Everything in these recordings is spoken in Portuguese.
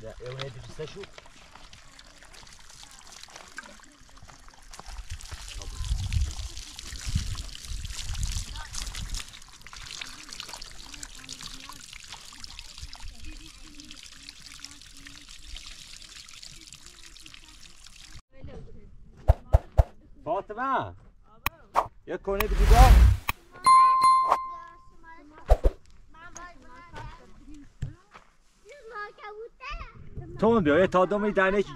Да, я вот это сочу. Fatıma. Ya konuya bir gidelim. بیا یه تا دو می دانه چی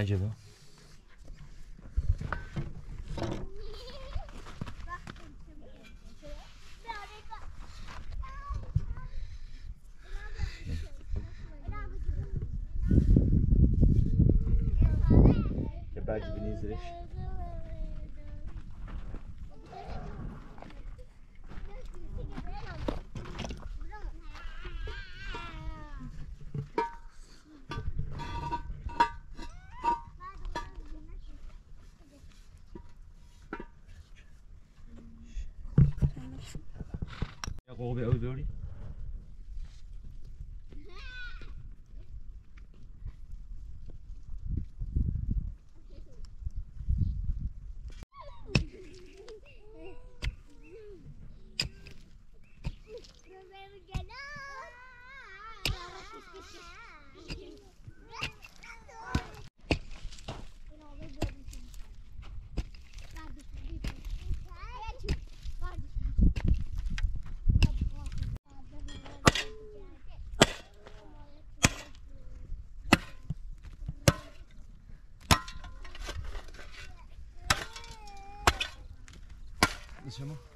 vontade, viu? Quebrar de Vinícius. all a bit over, se llama?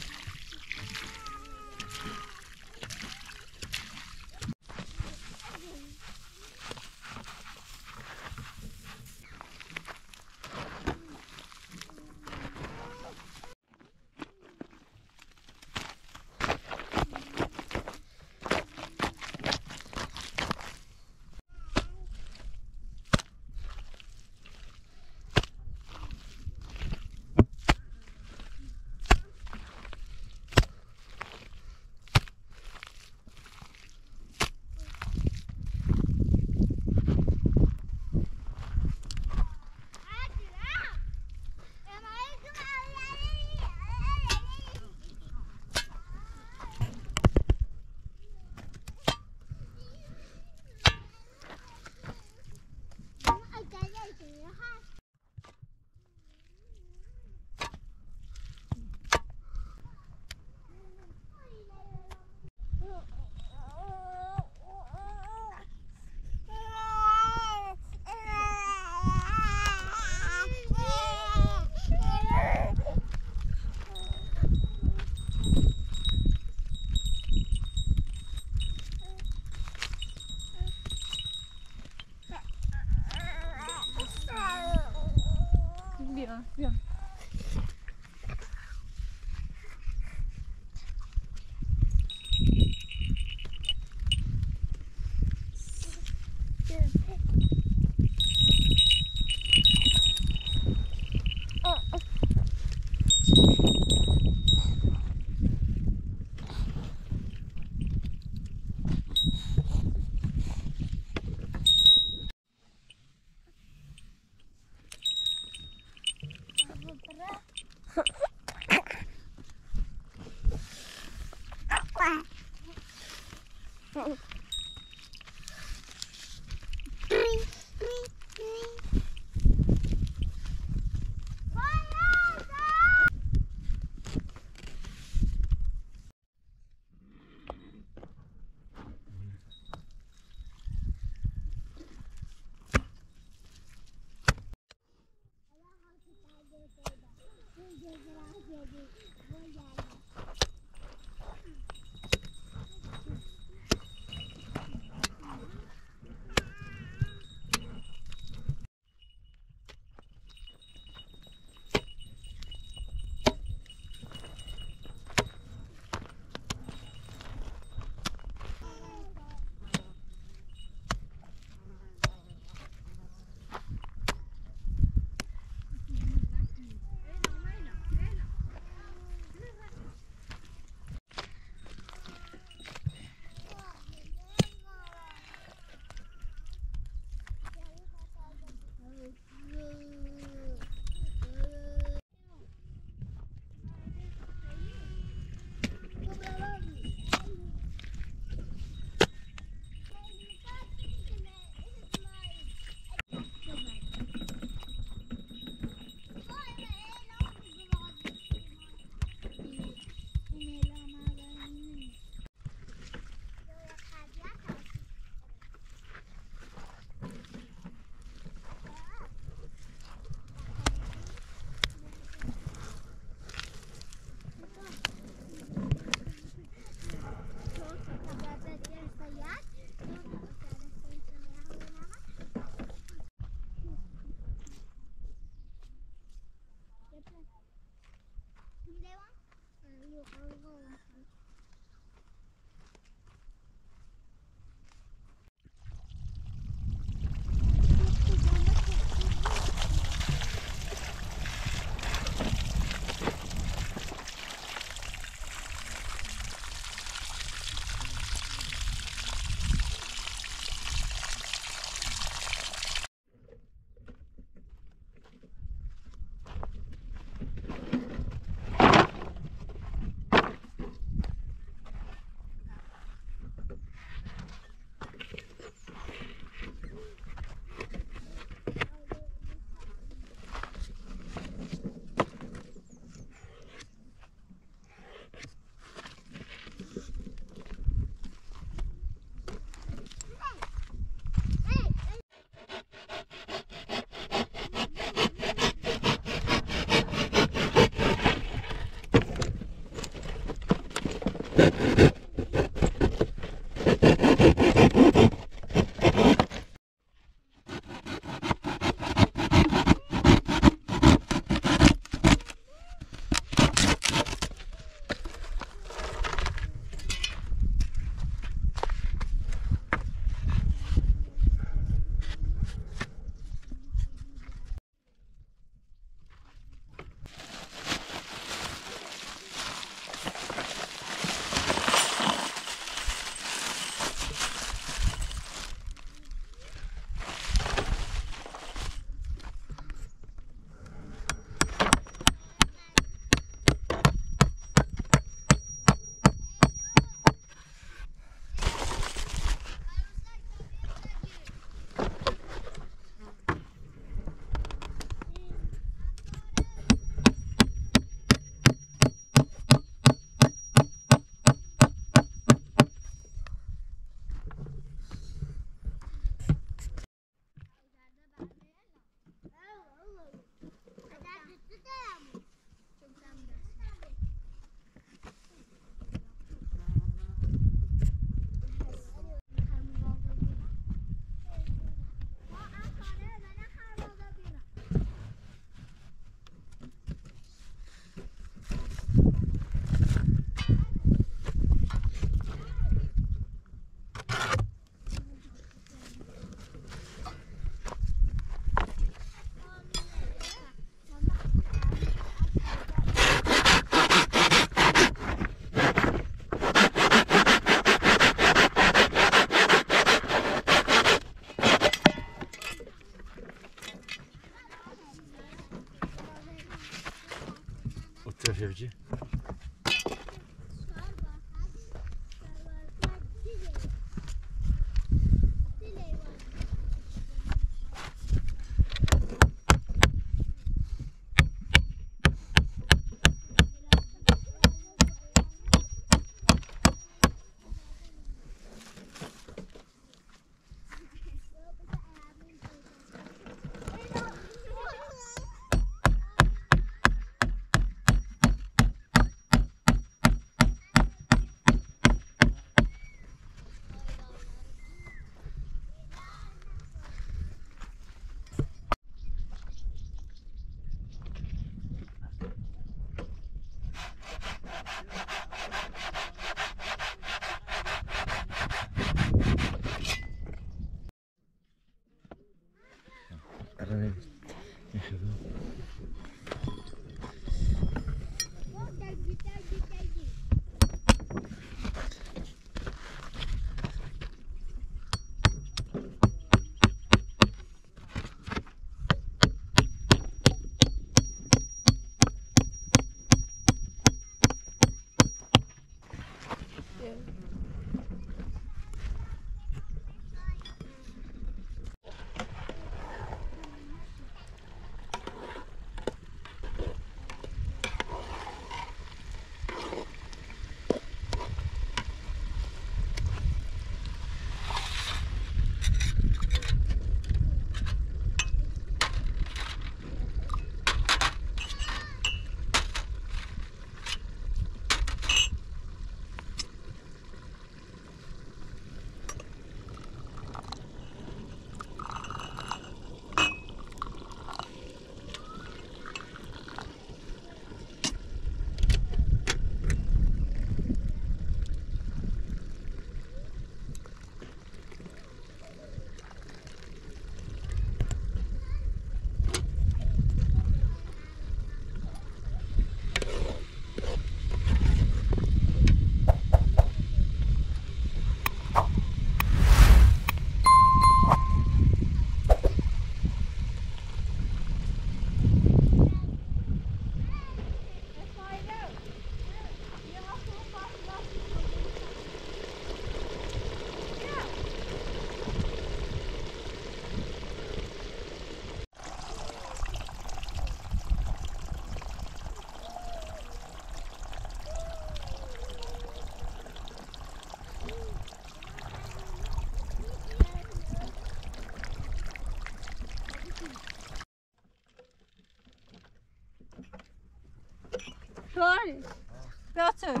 Piotr.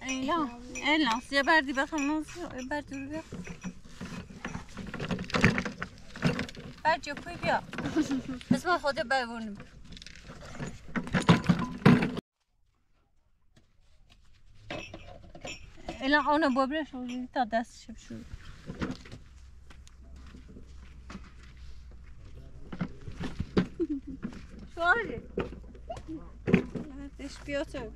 Elan, Elan. Size verdi bakalım nasıl? Ver dur ver. Ver copayı بیا. بس من خود ببونم. الان آنو بابرش تا دستش شد. beautiful.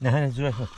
نه نه زور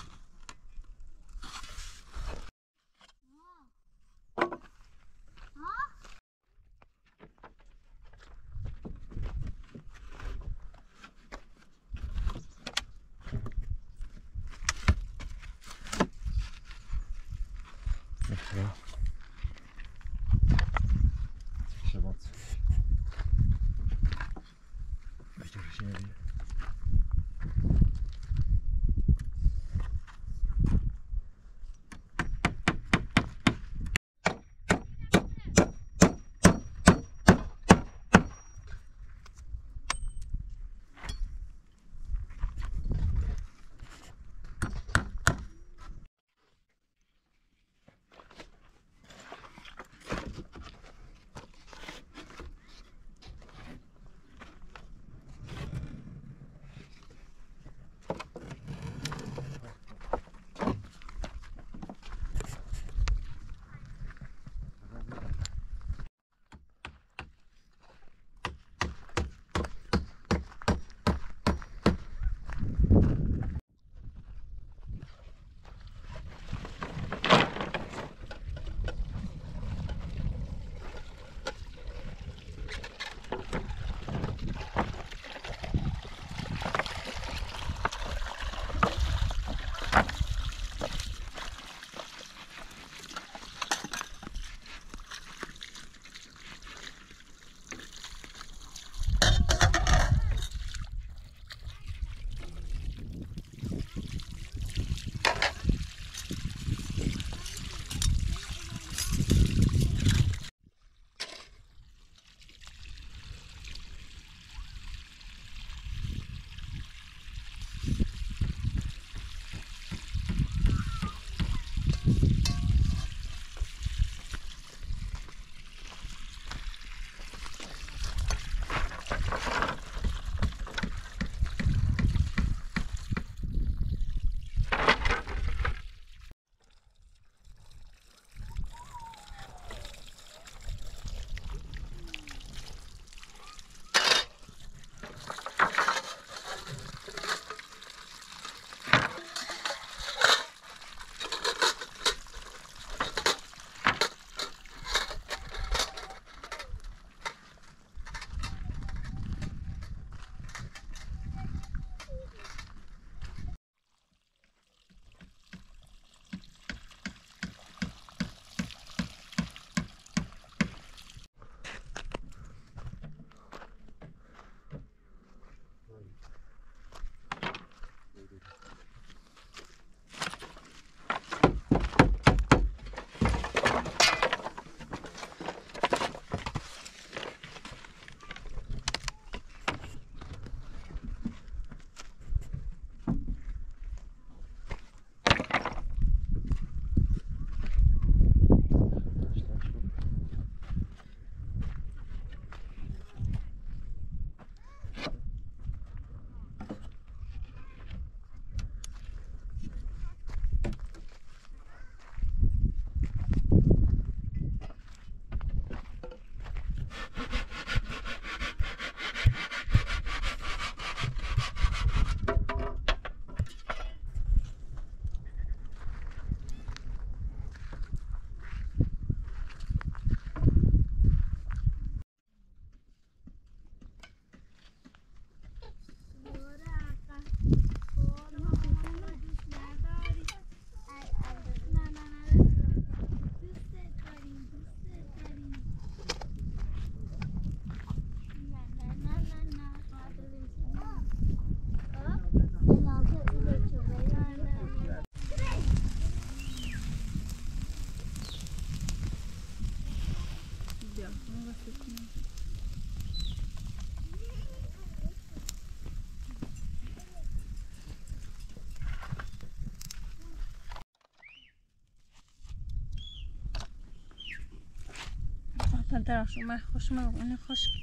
تا درخش اومد خوش اون خوش.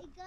一根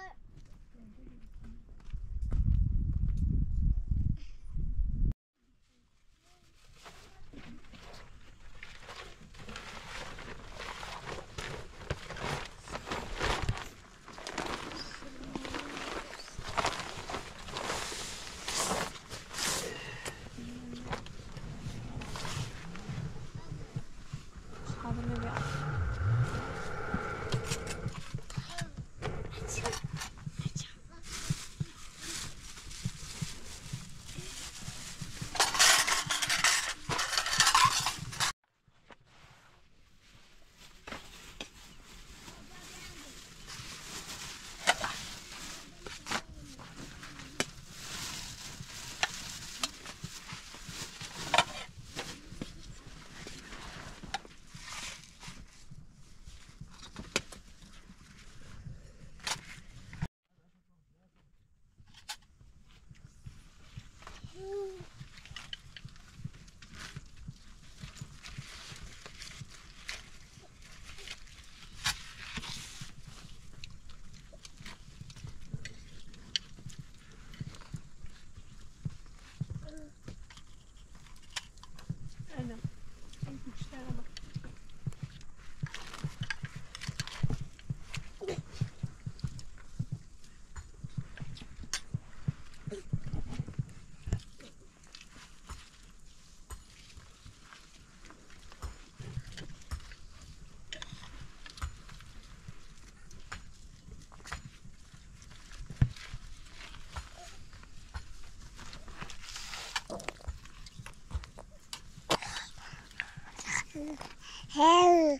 Hell.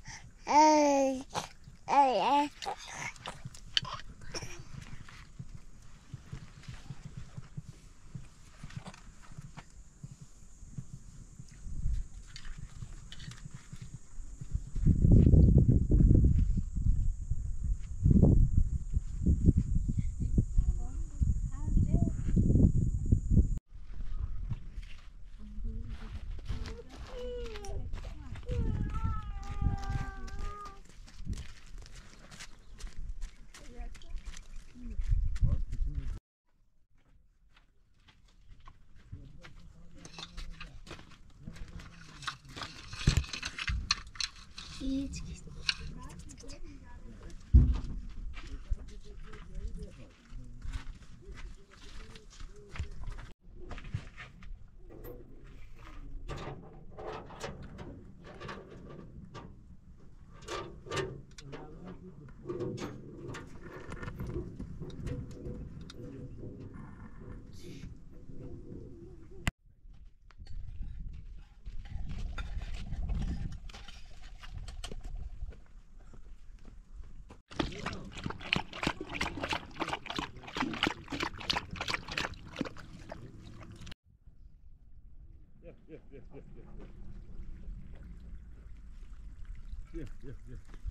yeah, yeah.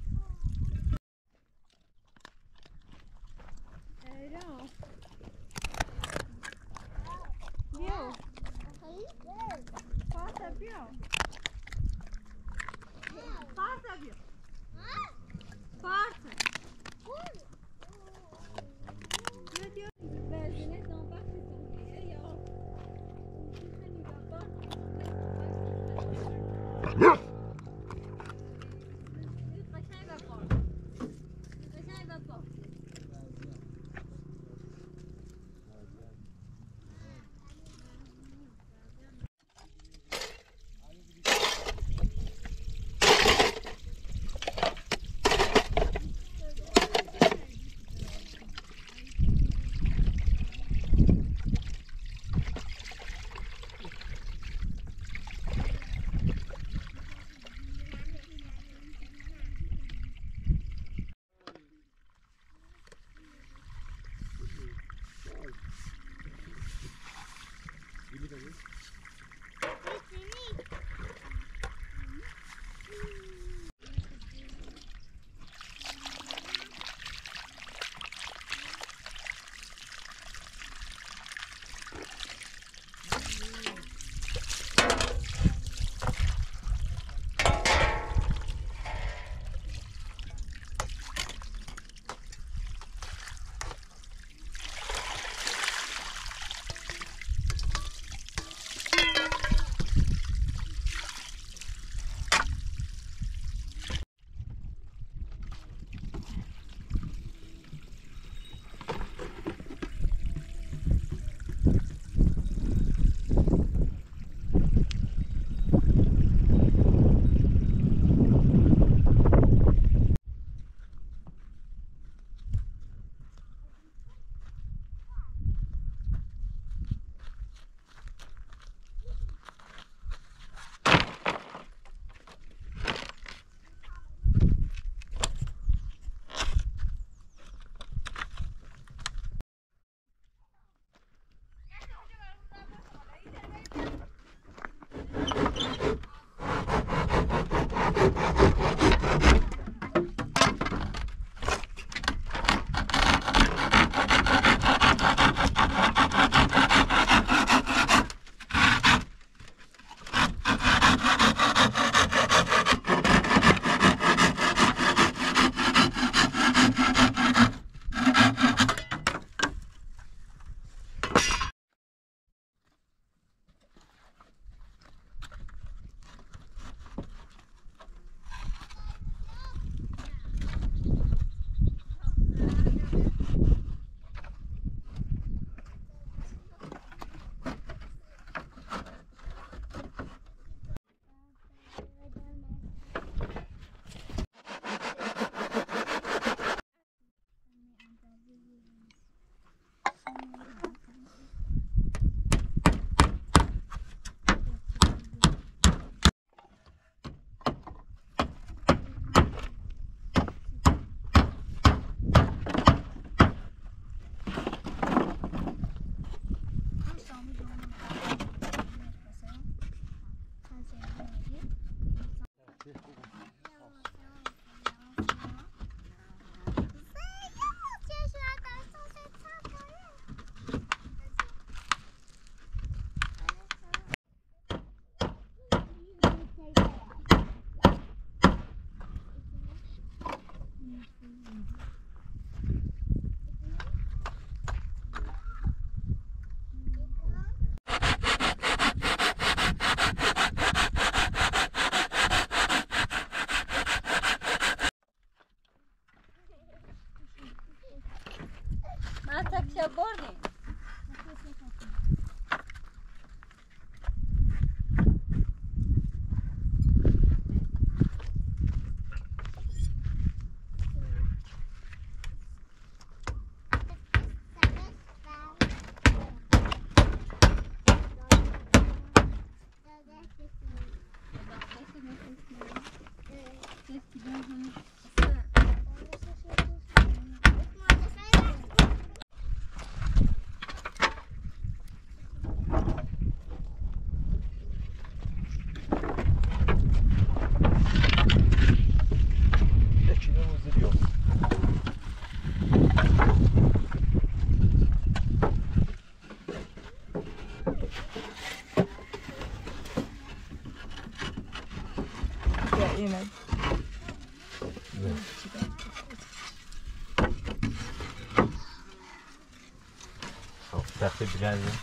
Jazzy.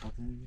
好听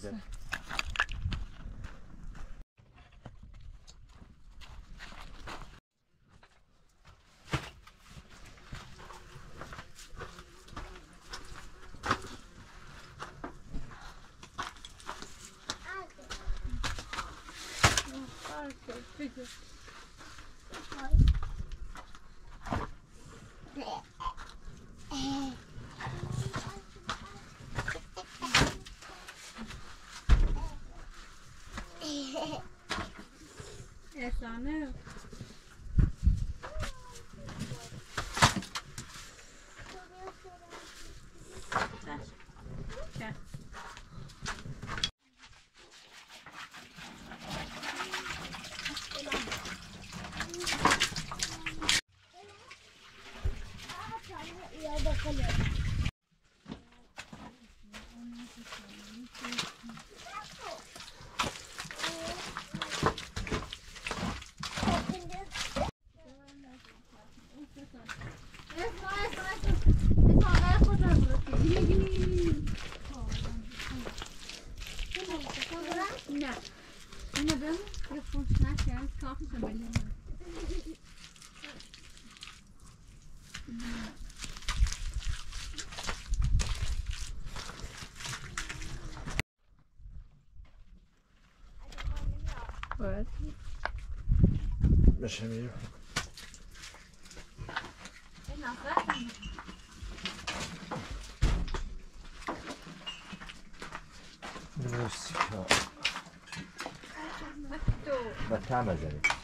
네. tane yok. Ver. Gel. Yerde kalıyor. بشه میریم روسیا و تم بزنید